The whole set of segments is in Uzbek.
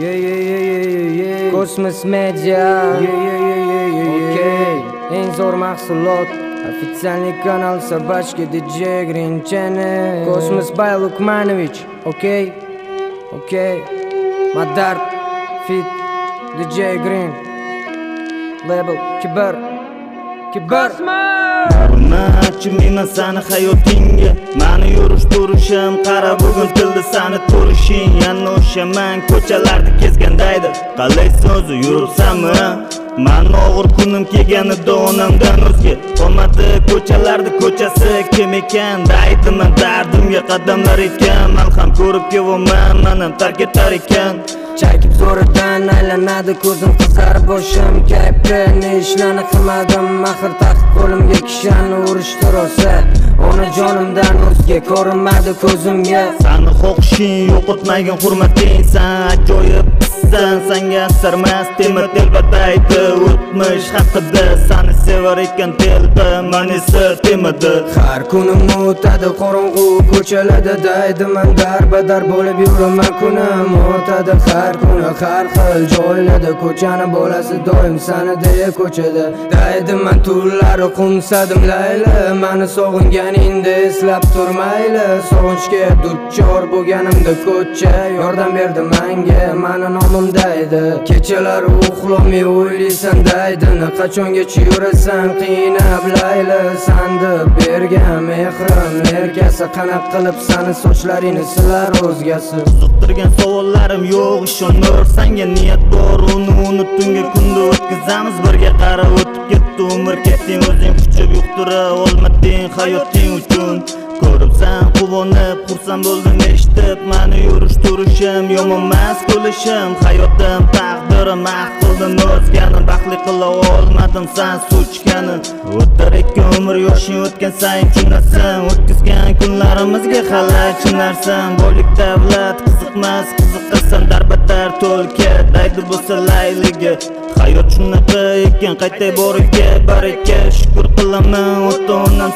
Yeah, yeah, yeah, yeah, yeah. Cosmos Media. Yeah, yeah, yeah, yeah, yeah, okay. Eng zo'r mahsulot. Официальный канал Собачки DJ Green Channel. Cosmos by Lukmanovich. Okay? Okay. Madar. Fit. DJ Green. Label. Kibar. Kibar. Hurmatchiman sani hayotingga Mani yurish turishim qara bugun tildi sani turishing Yana o'sha man ko'chalarda kezgandaydi Qalaysan o'zi yuribsanmi? Man og'ir kunim kelganida onamdan o'zga Qolmadi ko'chalarda ko'chasi kim ekan? Daydiman dardimga qadamlar ekan. Man ham ko'rib kevaman manam tark etar ekan. Chakib zo'ridan aylanadi ko'zim qizar boshim kayfda ne ishlarni qilmadim axir taqib qo'limga kishanni urishdi rosa onajonimdan o'zga ko'rinmadi ko'zimga. Sani xohishing yo'qotmagan hurmating san ajoyib pissan Sanga asarmas temir telbadaydi o'tmish haqida Sani sevar ekan telba mani esa har kunim o'tadi qorong'u ko'chalarda daydiman darbadar bo'lib yuraman kunim o'tadi har kuni har xil joylarda ko'chani bolasi doim sani deya ko'chada daydiman tunlari qumsadim layli mani sog'inganingda eslab turmayli. Sog'inchga duchor bo'lganimda ko'cha yordam berdi manga mani nomim daydi. Kechalari uxlolmay o'ylaysan daydini qachongacha yurasan qiynab layli sandi bergan mehrim erkasi qanaq qilib sani sochlaringni silar o'zgasi. Qiziqtirgan savollarim yo'q ishonur Sanga niyat bor. Uni uni tungi kunda o'tkazamiz birga qarab o'tib ketdi. Umr ketding o'zing quchib yuqtira olmading hayoting uchun. Ko'ribsan quvonib xursand bo'ldim eshitib mani yurish turishim yomonmas bo'lishim. Hayotim taqdirim mahv qildim o'zgani baxtli qila olmadim san sochgani o'tar ikki umr yoshing o'tgan sayin tushunasan o'tkazgan kunlarimizga hali achinarsan boylik davlat qiziqmas qiziqasan darbatar to'lka daydi bo'lsa layligi hayot shunaqa ekan qaytay boriga baraka shukur qilaman ota onam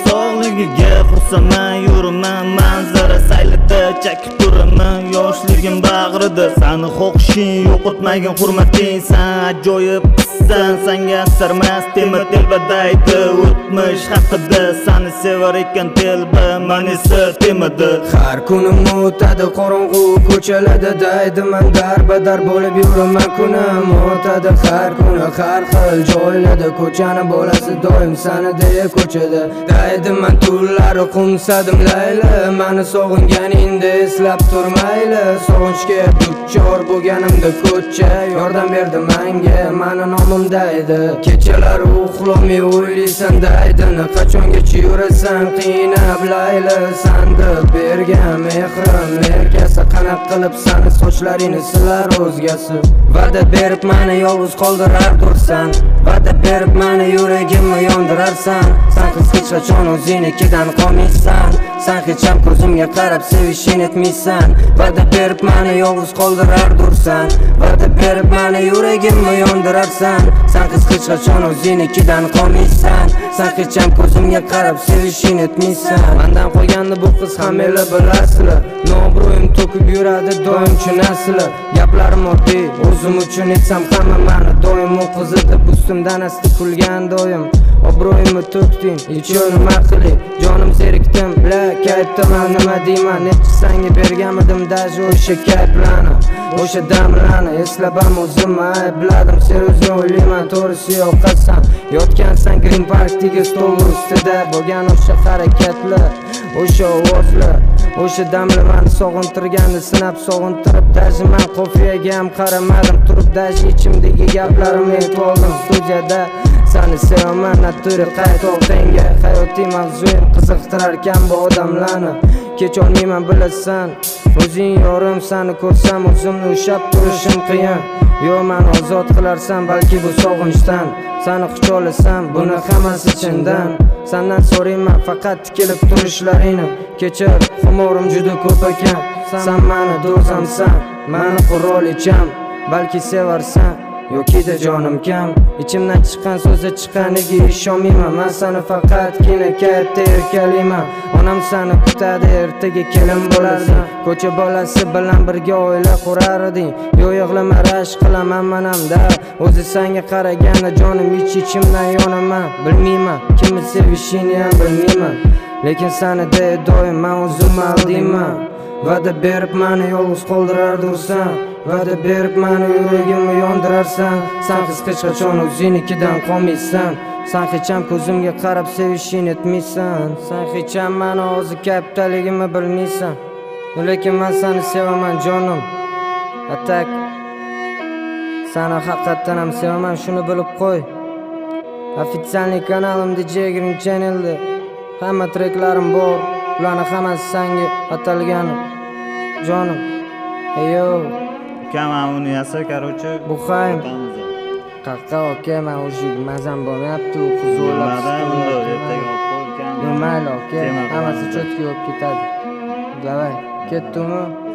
yoshligiga xursandman yuraman manzara saylida chakib turaman. Yoshligim bag'rida sani xohishing yo'qotmagin hurmating san ajoyib qizsan sanga asarmas temir telbadaydi o'tmish haqida. Sani sevar ekan telba man esa temada har kunim o'tadi qorong'u ko'chalarda daydiman darbadar bo'lib yuraman. Kunim o'tadi har kuni har xil joylarda ko'chani bolasi doim sani deya ko'chada daydiman tunlari qo'msadim layli mani sog'inganingda eslab turmayli sog'inchga duchor bo'lganimda ko'cha yordam berdi manga mani nomimda edi kechalar uxlolmay o'ylaysan daydini qachongacha yurasan qiynab layli. Sandi bergan mehrim erkasi qanaqa qilib sani sochlaringni silar o'zgasi. Va'da berib mani yolg'iz qoldirardursan va'da berib mani yuragimni yondirarsan. San qiz hech qachon menikidan qolmaysan san hech ham ko'zimga qarab sevishing etmaysan. Va'da berib mani yolg'iz qoldirardursan va'da berib mani yuragimni yondirarsan. San qiz hech qachon o'zingnikidan qolmaysan. San hech ham ko'zimga qarab sevishing etmaysan. Mandan qolganni bu qiz ham meni bilasizlar. Noobro'yim to'kib yuradi doim tushunasizlar gaplarim oddiy o'zim uchun aytsam hamma mani doim o'qizidi ustimdan asti kulgan doim. Obro'yimni to'kding ichyo nima qilay jonim zerikdim. Bla kayfdaman nima deyman? Nechi sanga berganmidim даже o'sha kayflarni o'sha damlarni eslabam o'zimni aybladim sen o'zing o'ylayman to'g'risi yoqasan. Yotgansan green parkdagi stol ustida bo'lgan o'sha harakatlar o'sha ovozlar. O'sha damlar mani sog'intirgandi sinab sog'intirib даже man qofiyaga ham qaramadim turib даже ichimdagi gaplarimni aytib oldim. Studiyada sani sevaman natura qayt orqangga hayotiy mavzuim qiziqtirarkan bu odamlarni. Kecholmayman bilasan. O'zing yorim sani ko'rsam o'zimni ushlab turishim qiyin. Yo mani ozod qilarsan balki bu sog'inchdan. Sani quchoqlasam buni hammasi chindan. Sandan so'rayman faqat tikilib turishlaringni. Kechir xumorim juda ko'p ekan. San mani do'zamsan mani qurolicham. Balki sevarsan. Yokida jonim kam. Ichimdan chiqqan so'zi chiqqaniga ishonmayman. Man sani faqatgina katta erkalayman. Onam sani kutadi ertaga kelin bo'larsan ko'cha bolasi bilan birga oila qurarding yo'q yig'lama rashk qilaman manamda. O'zi sanga qaraganda jonim ich ichimdan yonaman. Bilmayman kimni sevishingni ham bilmayman. Lekin sanida doim man o'zim aldiyman va'da berib mani yolg'iz qoldirar dursan va'da berib mani yuragimni yondirarsan. San hech qachon o'zingnikidan qolmaysan? San hecham ko'zimga qarab sevishingni etmaysan. San hecham mani hozir kapitaligimni bilmaysan. Lekin man seni sevaman jonim. Atak sani haqiqatdan ham sevaman shuni bilib qo'y. Ofitsialniy kanalim dj green channelda hamma treklarim bor. Ularni hammasi sanga atalgan jonim. Eyo ukam uni yasa короче Bu ham. qayerqa aka man уже mazam bo'lmayapti u qiz o'ylab ertaga olib qo'y ukam mayli aka hammasi cho'tka bo'lib ketadi. Давай ketdimi